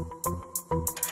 う